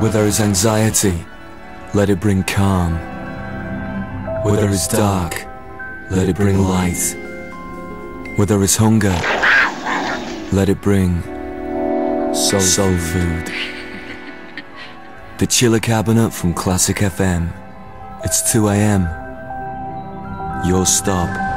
Where there is anxiety, let it bring calm. Where there is dark, let it bring light. Where there is hunger, let it bring soul, soul food. The Chiller Cabinet from Classic FM. It's 2 a.m. Your stop.